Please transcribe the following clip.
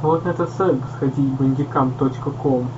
Вот на этот сайт сходить bandicam.com